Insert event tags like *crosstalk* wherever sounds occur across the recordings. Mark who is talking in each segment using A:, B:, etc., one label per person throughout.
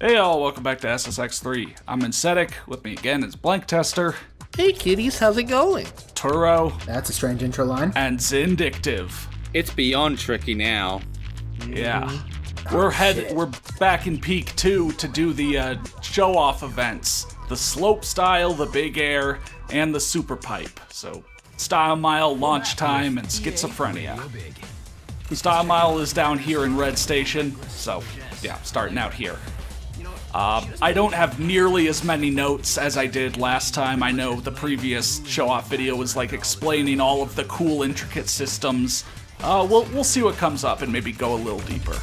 A: Hey all, welcome back to SSX3. I'm Insetik, with me again is Blank Tester,
B: Hey kiddies, how's it going?
A: Turo,
C: That's a strange intro line.
A: and Zindictive.
D: It's beyond tricky now.
A: Yeah. We're head we're back in peak two to do the uh, show off events. The slope style, the big air, and the super pipe. So style mile, launch time, and schizophrenia. Style mile is down here in Red Station, so yeah, starting out here. Uh, I don't have nearly as many notes as I did last time. I know the previous show-off video was like explaining all of the cool, intricate systems. Uh, we'll we'll see what comes up and maybe go a little deeper.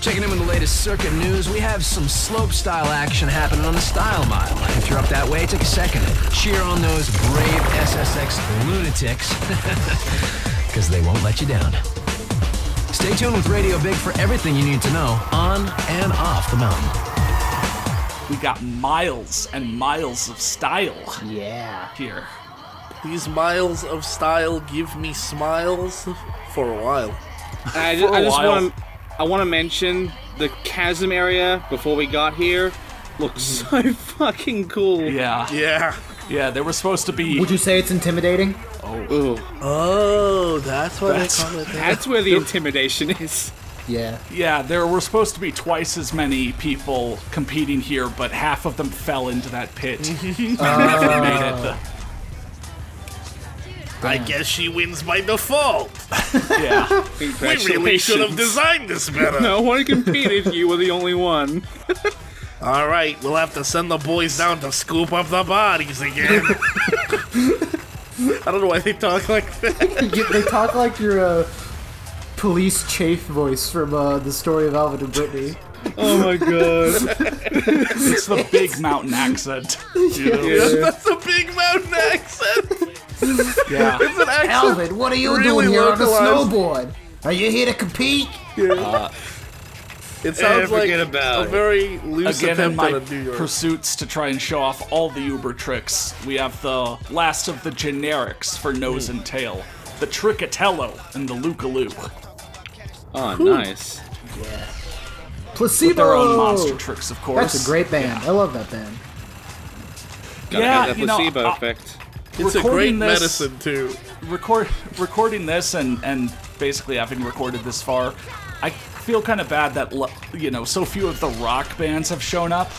E: Checking in with the latest circuit news, we have some slope style action happening on the Style Mile. If you're up that way, take a second cheer on those brave SSX lunatics, *laughs* because they won't let you down. Stay tuned with Radio Big for everything you need to know on and off the mountain.
A: We got miles and miles of style
C: Yeah.
A: here.
B: These miles of style give me smiles for a while.
D: And I
A: For
D: just,
A: a
D: I just
A: while.
D: want to I want to mention the chasm area before we got here looks mm. *laughs* so fucking cool.
A: Yeah,
B: Yeah.
A: yeah. They were supposed to be.
C: Would you say it's intimidating? Oh.
D: Ooh,
B: Oh, that's what
A: That's-
B: they call it. there.
D: that's where the intimidation is.
C: Yeah.
A: Yeah, there were supposed to be twice as many people competing here, but half of them fell into that pit. *laughs* Never made it.
B: I guess she wins by default. *laughs*
A: Yeah.
B: We really should have designed this better.
D: No one competed. You were the only one. *laughs*
B: All right, we'll have to send the boys down to scoop up the bodies again. I don't know why they talk like that.
C: They talk like your uh, police chafe voice from uh, the story of Alvin and Brittany.
D: Oh my god. *laughs*
A: It's the big mountain accent. You know? *laughs*
B: That's a big mountain accent.
A: Yeah.
B: It's an accent.
C: Alvin, what are you
B: Really
C: doing here on a
B: localized.
C: snowboard? Are you here to compete? Yeah.
B: Uh, it sounds eh,
D: like about
B: a
D: it.
B: very loose
A: Again, in
B: attempt
A: my
B: at a New York.
A: pursuits to try and show off all the Uber tricks, we have the last of the generics for nose hmm. and tail. The Tricatello and the Lukaloo.
D: Oh, nice. Yeah.
C: Placebo.
A: With their own monster tricks, of course.
C: That's a great band. I love that band.
D: Gotta
A: Yeah,
D: have that
A: you know,
D: placebo
A: uh,
D: effect.
B: it's a great
A: this-
B: medicine too.
A: record recording this and and basically having recorded this far, I feel kind of bad that you know so few of the rock bands have shown up.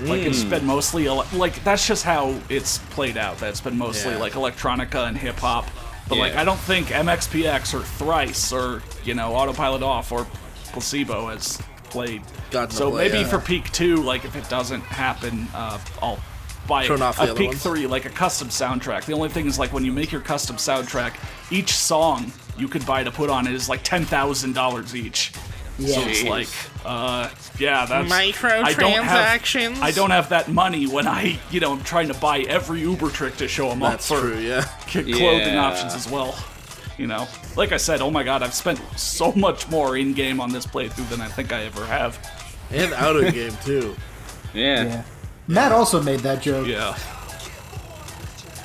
A: Like it's been mostly like that's just how it's played out. That's been mostly
B: Yeah.
A: like electronica and hip hop. But like I don't think MXPX or Thrice or you know Autopilot Off or Placebo has played.
B: Gotten to
A: so
B: play,
A: maybe
B: yeah.
A: for Peak Two, like if it doesn't happen, uh, I'll buy
B: Turn
A: a,
B: off
A: a Peak
B: ones.
A: Three like a custom soundtrack. The only thing is like when you make your custom soundtrack, each song you could buy to put on it is like ten thousand dollars each.
C: Yeah.
A: So it's like, uh, yeah, that's I don't have
B: Microtransactions?
A: I don't have that money when I, you know, I'm trying to buy every Uber trick to show them
B: That's
A: off for
B: true, yeah.
A: clothing
D: Yeah.
A: options as well. You know, like I said, oh my god, I've spent so much more in game on this playthrough than I think I ever have.
B: And out of game too. *laughs*
D: Yeah.
C: Yeah. Matt also made that joke.
A: Yeah.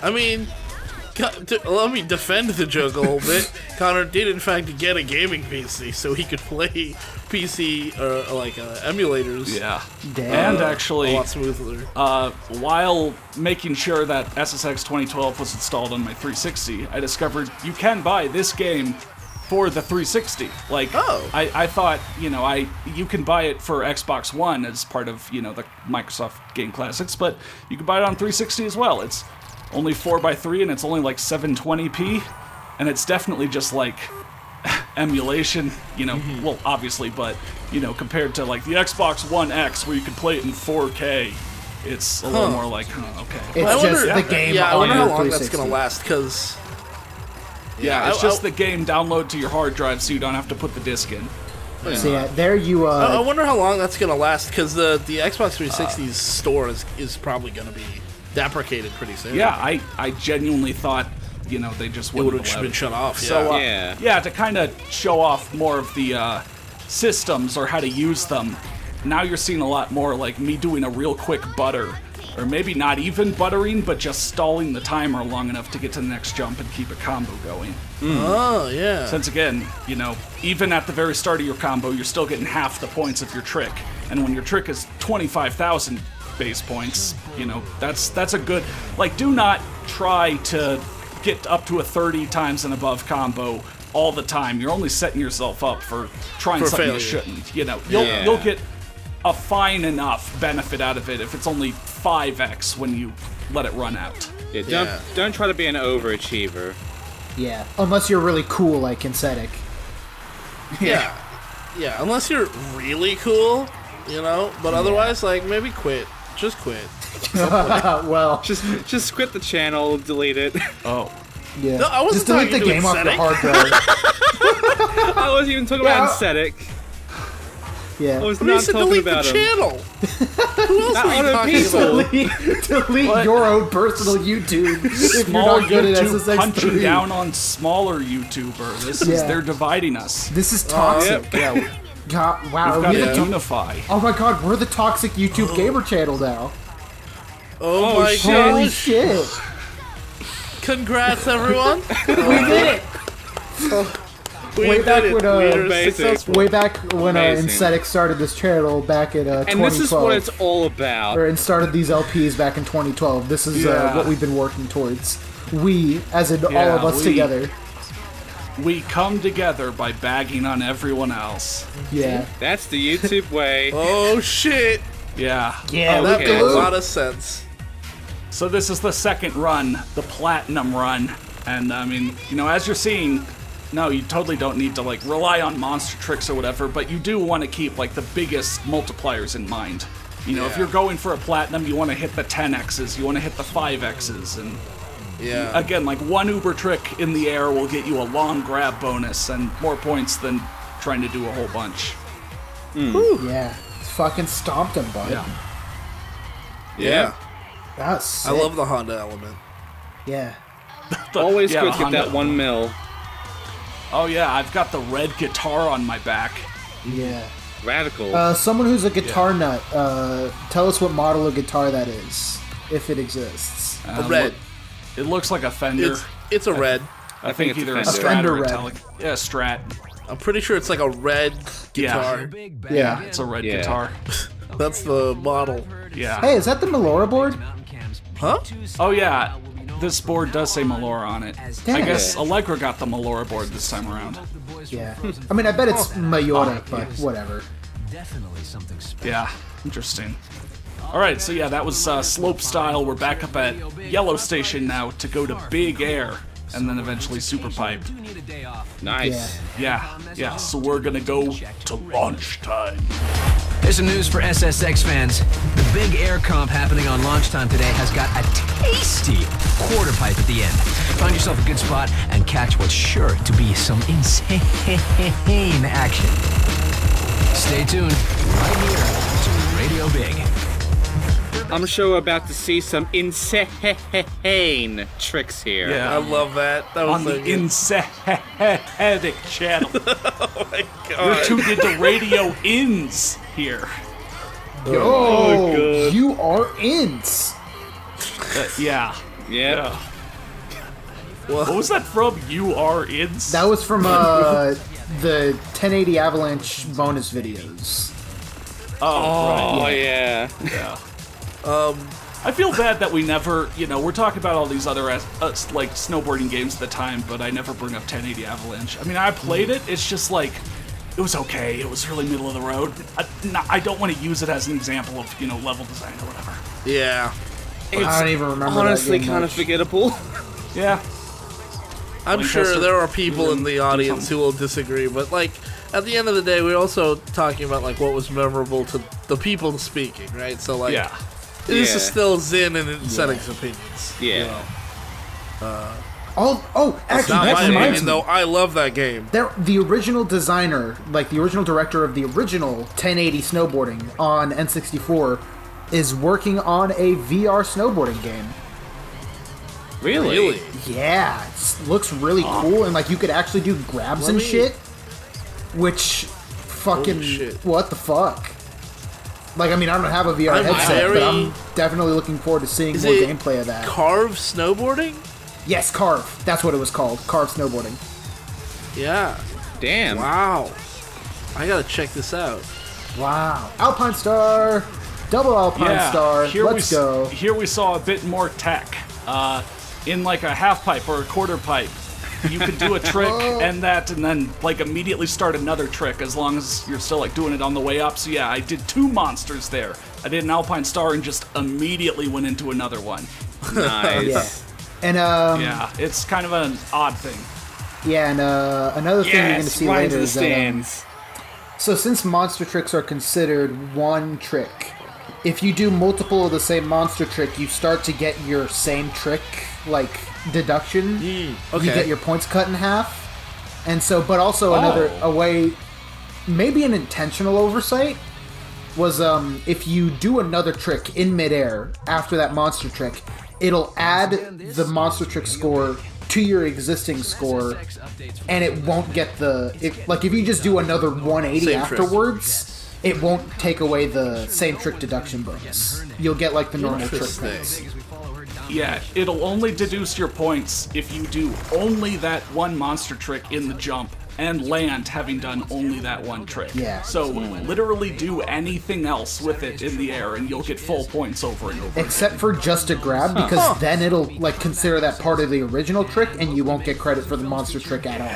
B: I mean, co- to- let me defend the joke a little bit. Connor did in fact get a gaming PC, so he could play PC uh, like uh, emulators
A: Yeah.
C: Damn.
A: And
B: a
A: actually,
B: lot smoother.
A: uh, while making sure that SSX 2012 was installed on my 360, I discovered you can buy this game for the 360. Like,
B: Oh.
A: I, I thought, you know, I you can buy it for Xbox One as part of, you know, the Microsoft Game Classics, but you can buy it on 360 as well. It's only 4x3 and it's only like 720p, and it's definitely just like *laughs* emulation, you know,
B: Mm-hmm.
A: well, obviously, but, you know, compared to like the Xbox One X where you could play it in 4K, it's a little more like, oh, okay.
C: It's
B: I wonder-
C: just
A: yeah,
C: the game
B: yeah, I wonder how long that's gonna last because
A: Yeah, it's
B: I-
A: just
B: I-
A: the game download to your hard drive so you don't have to put the disc in.
C: So yeah, there you
B: I, I
C: uh,
B: wonder how long that's gonna last because the the Xbox 360's store is is probably gonna be deprecated pretty soon.
A: Yeah, I, I genuinely thought, you know, they just
B: would have been
A: it.
B: shut off.
A: So,
B: yeah.
A: uh,
D: Yeah.
A: yeah, to kind of show off more of the uh, systems or how to use them, now you're seeing a lot more like me doing a real quick butter or maybe not even buttering, but just stalling the timer long enough to get to the next jump and keep a combo going.
B: Oh yeah.
A: Since again, you know, even at the very start of your combo, you're still getting half the points of your trick, and when your trick is 25,000 base points, you know, that's that's a good. Like, do not try to get up to a 30 times and above combo all the time. You're only setting yourself up for trying
B: For
A: something
B: failure.
A: you shouldn't. You know, you'll
D: Yeah.
A: you'll get a fine enough benefit out of it if it's only 5x when you let it run out.
D: Yeah, don't
B: Yeah.
D: don't try to be an overachiever.
C: Yeah, unless you're really cool like Kinsetics.
B: Yeah. Yeah, unless you're really cool, you know, but otherwise like maybe quit. Just quit.
C: Uh, *laughs* *laughs* well,
D: Just just quit the channel, delete it.
A: Oh,
C: yeah.
B: No, I wasn't
C: Just delete the
B: talking to
C: game off your hard drive. *laughs*
D: I wasn't even talking
C: Yeah.
D: about aesthetic.
C: Yeah.
D: I was
B: But you
D: not
B: said
D: talking
B: delete the
D: about him.
B: channel. Who else
D: Not
B: were you
D: other
B: talking
D: people.
B: about?
C: delete delete your own personal YouTube if you're
A: small
C: not good at
A: YouTube punching
C: SSX3.
A: down on smaller YouTuber. This is they're dividing us.
C: This is toxic.
A: Yeah, we've
C: God, wow, we're
A: to
C: the to-
A: unify.
C: oh my god, we're the toxic YouTube gamer channel now.
B: Oh, my
D: shit.
C: Holy
B: gosh.
C: shit,
B: Congrats everyone. *laughs*
C: we did it!
B: We
C: Way back
B: it.
C: when, uh,
B: we were
D: Amazing.
C: Way back when uh,
D: Amazing.
C: Insetik started this channel back in uh, 2012.
D: And this is what it's all about.
C: or and started these LPs back in 2012. This is uh, what we've been working towards. We, as in all of us
A: we-
C: together.
A: We come together by bagging on everyone else.
C: Yeah.
D: That's the YouTube way. *laughs*
B: Oh shit.
A: Yeah.
C: Yeah,
B: That
D: Okay.
B: makes a lot of sense.
A: So this is the second run, the platinum run, and I mean, you know, as you're seeing, no, you totally don't need to like rely on monster tricks or whatever, but you do want to keep like the biggest multipliers in mind. You know, if you're going for a platinum, you want to hit the 10x's, you want to hit the 5x's, and
B: Yeah.
A: again, like one Uber trick in the air will get you a long grab bonus and more points than trying to do a whole bunch.
C: Yeah. Fucking stomped him, bud.
A: Yeah.
B: yeah.
C: That's
B: I love the Honda element.
C: Yeah. *laughs*
D: Always
A: yeah,
D: good to get that one mil.
A: Oh yeah, I've got the red guitar on my back.
C: Yeah.
D: Radical.
C: Uh, someone who's a guitar nut, uh, tell us what model of guitar that is, if it exists.
B: A
A: Um,
B: red.
A: look- It looks like a Fender.
B: It's it's a red.
A: I,
D: I
A: think,
D: think it's a
A: either a,
D: Fender.
A: Strat
C: Fender
A: or a
C: red.
A: Tele- Yeah, Strat.
B: I'm pretty sure it's like a red guitar.
E: Big bag
C: Yeah.
A: It's a red
D: Yeah.
A: guitar. *laughs*
B: That's the model.
A: Yeah.
C: Hey, is that the Melora board?
B: Huh?
A: Oh yeah. This board does say Melora on it. I
C: Damn.
A: guess Allegra got the Melora board this time around.
C: Yeah. I mean, I bet it's oh. Mayora, oh, but whatever.
E: Definitely something special.
A: Yeah. Interesting. All right, so yeah, that was uh, slope style. We're back up at Yellow Station now to go to Big Air, and then eventually Super Pipe.
D: nice.
C: Yeah.
A: Yeah, yeah. So we're gonna go to launch time.
E: Here's some news for SSX fans. The big air comp happening on launch time today has got a tasty quarter pipe at the end. Find yourself a good spot and catch what's sure to be some insane *laughs* action. Stay tuned right here to Radio Big.
D: I'm sure we're about to see some insane tricks here.
A: Yeah.
B: I love that. That was
A: on
B: so
A: the
B: good.
A: Insetik *laughs* channel. *laughs*
B: oh my
A: We're
B: god.
A: tuned into Radio Ins here.
C: Yo, you are ints.
A: Uh, yeah.
D: Yeah.
A: Yeah. What was that from? You are Ins?
C: That was from uh, the 1080 Avalanche bonus videos.
A: oh,
D: Oh
A: right.
D: yeah.
A: Yeah.
B: Um,
A: I feel bad that we never, you know, we're talking about all these other uh, like snowboarding games at the time, but I never bring up 1080 Avalanche. I mean, I played it. It's just like it was okay. It was really middle of the road. I, no, I don't want to use it as an example of you know level design or whatever.
B: yeah.
C: I don't even remember.
D: Honestly,
C: that game
D: kind of forgettable.
A: Yeah.
B: I'm
A: Like,
B: sure there are people in the audience who will disagree, but like at the end of the day, we're also talking about like what was memorable to the people speaking, right? So like,
A: Yeah.
B: This
D: Yeah.
B: is still Zin and Insetik's opinions.
D: Yeah.
B: you know?
C: Uh, oh, oh, actually,
B: Not
C: that
B: my
C: reminds
B: opinion
C: me.
B: though. I love that game.
C: There, the original designer, like the original director of the original 1080 snowboarding on N64, is working on a VR snowboarding game.
D: Really?
B: Really?
C: Yeah, it looks really cool, and like you could actually do grabs
B: Let
C: and
B: me-
C: shit. Which, fucking,
B: shit.
C: what the fuck? Like, I mean, I don't have a VR
B: I'm
C: headset, but I'm definitely looking forward to seeing
B: Is
C: more
B: it
C: gameplay of that.
B: Carve snowboarding?
C: yes, Carve. That's what it was called. Carve snowboarding.
B: Yeah.
D: Damn.
B: Wow. I gotta check this out.
C: Wow. Alpine Star. Double Alpine
A: yeah,
C: Star.
A: here
C: Let's
A: we, s-
C: go.
A: Here we saw a bit more tech. Uh, in like a half pipe or a quarter pipe, you could do a trick and that, and then like immediately start another trick as long as you're still like doing it on the way up. So yeah, I did two monsters there. I did an Alpine Star and just immediately went into another one. *laughs*
D: Nice.
C: Yeah. And um,
A: Yeah, it's kind of an odd thing.
C: yeah, and uh, another thing you're going to see later
D: into the
C: is that um. So since monster tricks are considered one trick, if you do multiple of the same monster trick, you start to get your same trick like deduction. You
B: okay.
C: get your points cut in half. And so but also another a way maybe an intentional oversight was um if you do another trick in midair after that monster trick, it'll add the monster trick score to your existing score and it won't get the if, like if you just do another 180
B: Same trick.
C: afterwards it won't take away the same trick deduction bonus you'll get like the normal trick points
A: Yeah, it'll only deduce your points if you do only that one monster trick in the jump and land having done only that one trick.
C: Yeah.
A: So literally do anything else with it in the air and you'll get full points over and over.
C: except for just a grab because then it'll like consider that part of the original trick and you won't get credit for the monster trick at all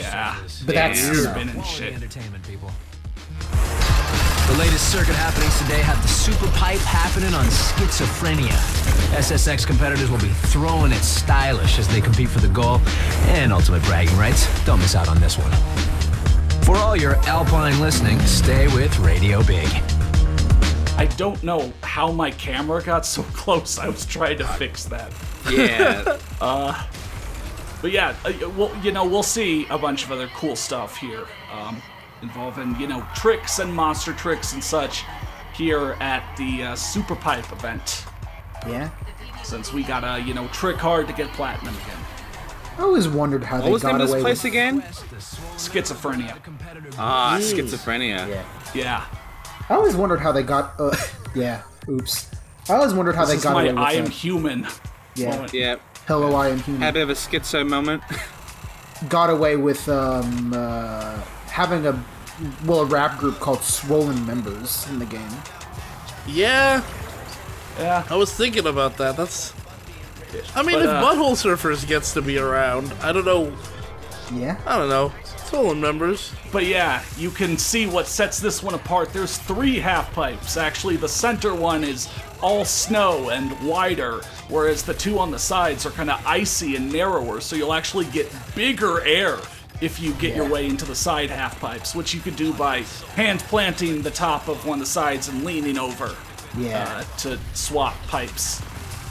A: Yeah.
C: But that's, you know.
E: The latest circuit happenings today have the super pipe happening on schizophrenia. SSX competitors will be throwing it stylish as they compete for the goal and ultimate bragging rights. Don't miss out on this one. For all your Alpine listening, stay with Radio Big.
A: I don't know how my camera got so *laughs* close. I was trying to fix that.
D: Yeah. *laughs*
A: But yeah, uh, well, you know, we'll see a bunch of other cool stuff here, um, involving you know tricks and monster tricks and such here at the uh, Super Pipe event.
C: yeah
A: Since we got to you know trick hard to get platinum again.
C: i always wondered how
D: What
C: they
D: was the name
C: got
D: of this place
C: with
D: again?
A: Schizophrenia.
D: Ah, schizophrenia.
C: yeah
A: Yeah.
C: i always wondered how they got uh, *laughs* yeah oops i always wondered how
A: This
C: they
A: is
C: got
A: my
C: away with
A: I am
C: that.
A: human.
C: yeah
A: moment.
D: Yeah.
C: hello i am human
D: Had a bit of a schizo moment.
C: got away with um, uh, having a well a rap group called Swollen Members in the game.
B: Yeah,
A: Yeah.
B: I was thinking about that. That's. I mean,
A: But,
B: if
A: uh,
B: Butthole Surfers gets to be around, I don't know.
C: Yeah,
B: I don't know. Swollen members.
A: But yeah, you can see what sets this one apart. There's three half pipes. Actually, the center one is all snow and wider, whereas the two on the sides are kind of icy and narrower, so you'll actually get bigger air if you get your way into the side half pipes, which you could do by hand planting the top of one of the sides and leaning over
C: yeah.
A: uh, to swap pipes.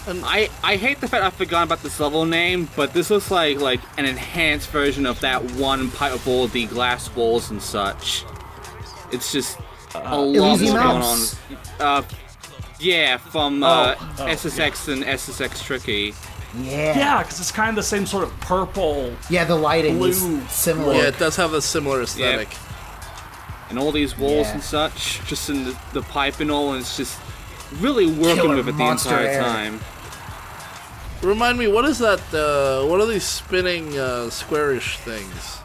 D: I, I hate the fact I forgot about this level name, but this looks like like an enhanced version of that one pipe with all the glass walls and such. It's just a lot
C: Elysium
D: more going on. Uh, yeah, from uh,
A: Oh, oh,
D: SSX and SSX Tricky.
C: Yeah,
A: Yeah, because it's kind of the same sort of purple.
C: Yeah, The lighting
A: Blue.
C: is similar.
B: Yeah, it does have a similar aesthetic.
D: and all these walls
C: Yeah.
D: and such, just in the, the pipe and all, and it's just really working
C: Killer
D: with it the entire
C: air.
D: time.
B: Remind me, what is that? Uh, what are these spinning uh, squarish things?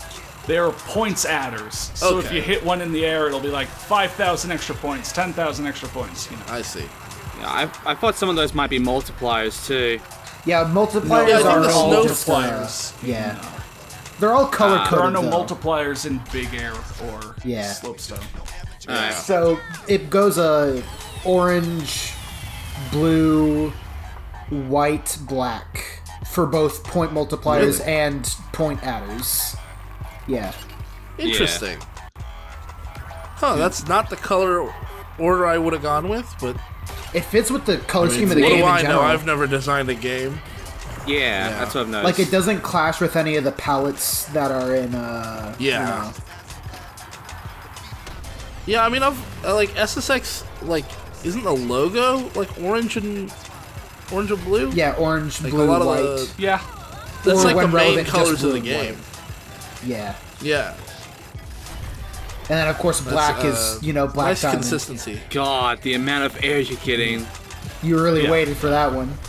A: They're points adders. So if you hit one in the air, it'll be like 5,000 extra points, 10,000 extra points, you know.
B: I see.
D: Yeah, I, I thought some of those might be multipliers too.
C: Yeah, multipliers
B: Yeah, I think
C: are
B: the
C: all
B: snow
C: just, uh,
A: multipliers.
C: yeah, they're all color coded.
A: There are no
C: though.
A: multipliers in Big Air or
C: Yeah.
A: Slopestyle.
D: Alright.
C: So it goes uh, orange, blue, white, black for both point multipliers
B: Really?
C: and point adders. Yeah.
B: Interesting. Huh, that's not the color order I would have gone with, but
C: It fits with the color
B: I mean,
C: scheme of the
B: what
C: game
B: do
C: in
B: I know? I've never designed a game.
D: Yeah, that's what I've noticed.
C: Like it doesn't clash with any of the palettes that are in. uh
B: Yeah.
C: you know.
B: Yeah, I mean, I've uh, like SSX. Like, isn't the logo like orange and orange and blue?
C: Yeah, orange,
B: Like
C: blue,
B: a lot of
C: white.
B: the
A: Yeah.
B: that's
C: or
B: like the main
C: relevant,
B: colors of the game.
C: white. Yeah.
B: Yeah.
C: And then of course black
B: uh,
C: is you know black
B: nice
C: diamond.
B: consistency.
D: God, the amount of airs you're getting.
C: You really
A: Yeah.
C: waited for that one. *laughs*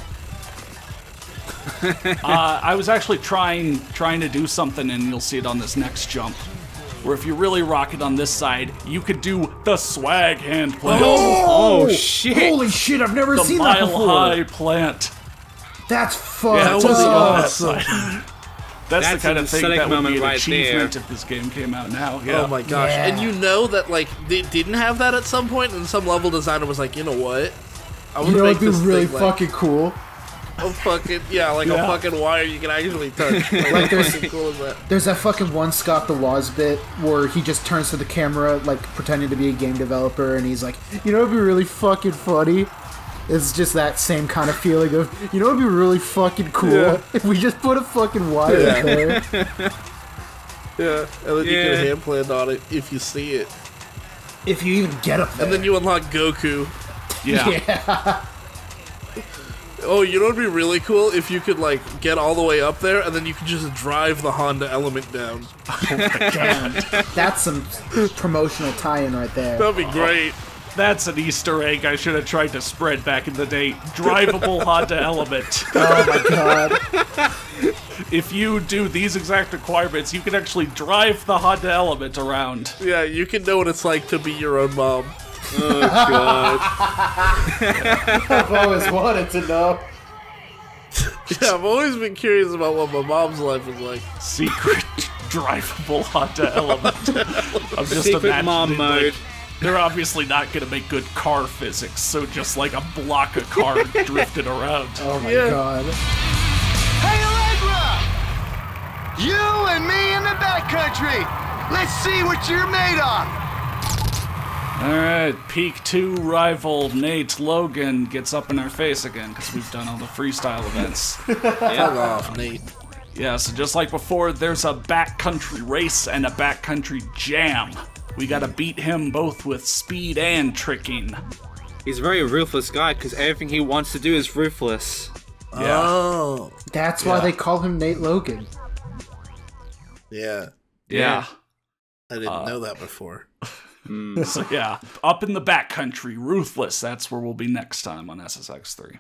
A: Uh, I was actually trying trying to do something, and you'll see it on this next jump. Where if you really rock it on this side, you could do the swag hand plant,
D: Oh, shit!
C: Holy shit! I've never
A: the
C: seen that before.
A: mile
C: before.
A: high plant.
C: That's fucked
A: Yeah,
B: was
C: up.
A: on
B: awesome.
A: Side. That's,
D: That's
A: the kind of thing that would
D: moment
A: be an
D: right
A: achievement
D: there.
A: if this game came out now. Yeah.
B: Oh my gosh!
C: Yeah.
B: And you know that like they didn't have that at some point, and some level designer was like, you know what? I
C: You
B: would
C: know,
B: make this
C: really
B: thing, like,
C: fucking cool.
B: a fucking yeah, like
A: Yeah.
B: a fucking wire you can actually touch. *laughs* Like,
C: Like, there's-
B: cool is that?
C: There's that fucking one Scott the Woz bit where he just turns to the camera, like pretending to be a game developer, and he's like, "You know, it'd be really fucking funny." It's just that same kind of feeling of, you know, it'd be really fucking cool
B: Yeah.
C: if we just put a fucking wire
B: Yeah.
C: there. *laughs*
B: Yeah, and then you
D: Yeah.
B: can hand plan on it if you see it,
C: If you even get up there.
B: and then you unlock Goku.
A: yeah. *laughs*
C: yeah.
B: Oh, you know what'd be really cool if you could like get all the way up there, and then you could just drive the Honda Element down.
C: Oh my god, *laughs* That's some promotional tie-in right there.
B: That'd be great.
A: That's an Easter egg I should have tried to spread back in the day. Drivable Honda *laughs* Element.
C: Oh my god. *laughs*
A: If you do these exact requirements, you can actually drive the Honda Element around.
B: Yeah, you can know what it's like to be your own mom.
D: Oh *laughs* god.
C: I've always wanted to know.
B: Yeah, I've always been curious about what my mom's life was like.
A: Secret drivable Honda Element. I'm just
D: Secret mom
A: imagining, like,
D: mode.
A: They're obviously not going to make good car physics, so just like a block of car *laughs* drifting around.
C: Oh my
B: Yeah.
C: god.
F: Hey, Allegra! You and me in the backcountry! Let's see what you're made of!
A: All right, Peak 2 rival Nate Logan gets up in our face again because we've done all the freestyle events. *laughs*
B: Fuck off, Nate.
A: Yeah, so just like before, there's a backcountry race and a backcountry jam. We gotta beat him both with speed and tricking.
D: He's a very ruthless guy because everything he wants to do is ruthless.
A: Yeah.
B: Oh,
C: That's why
A: Yeah.
C: they call him Nate Logan.
B: yeah.
A: Yeah.
B: I didn't uh, know that before. *laughs*
A: So yeah, up in the backcountry, ruthless. That's where we'll be next time on SSX3.